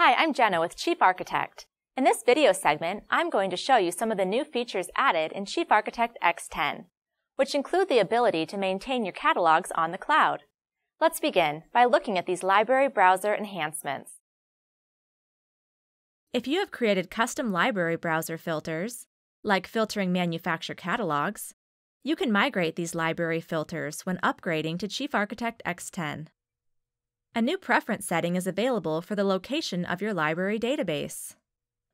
Hi, I'm Jenna with Chief Architect. In this video segment, I'm going to show you some of the new features added in Chief Architect X10, which include the ability to maintain your catalogs on the cloud. Let's begin by looking at these library browser enhancements. If you have created custom library browser filters, like filtering manufacturer catalogs, you can migrate these library filters when upgrading to Chief Architect X10. A new preference setting is available for the location of your library database.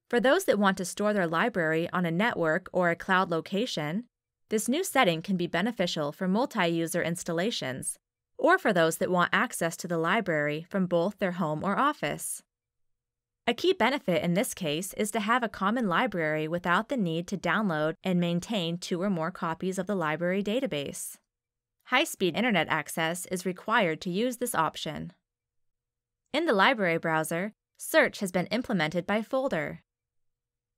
For those that want to store their library on a network or a cloud location, this new setting can be beneficial for multi-user installations, or for those that want access to the library from both their home or office. A key benefit in this case is to have a common library without the need to download and maintain two or more copies of the library database. High-speed internet access is required to use this option. In the library browser, search has been implemented by folder.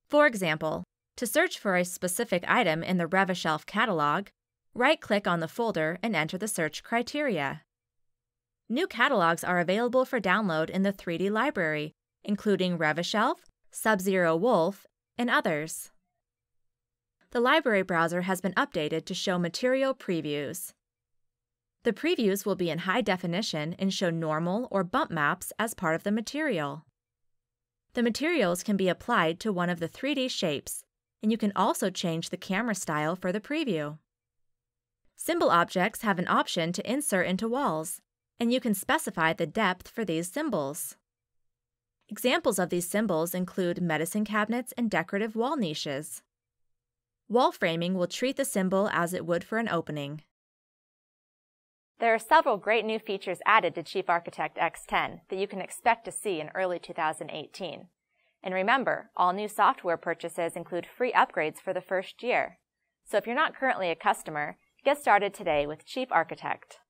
For example, to search for a specific item in the Rev-A-Shelf catalog, right-click on the folder and enter the search criteria. New catalogs are available for download in the 3D library including Rev-A-Shelf, Sub-Zero Wolf, and others. The library browser has been updated to show material previews. The previews will be in high definition and show normal or bump maps as part of the material. The materials can be applied to one of the 3D shapes, and you can also change the camera style for the preview. Symbol objects have an option to insert into walls, and you can specify the depth for these symbols. Examples of these symbols include medicine cabinets and decorative wall niches. Wall framing will treat the symbol as it would for an opening. There are several great new features added to Chief Architect X10 that you can expect to see in early 2018. And remember, all new software purchases include free upgrades for the first year. So if you're not currently a customer, get started today with Chief Architect.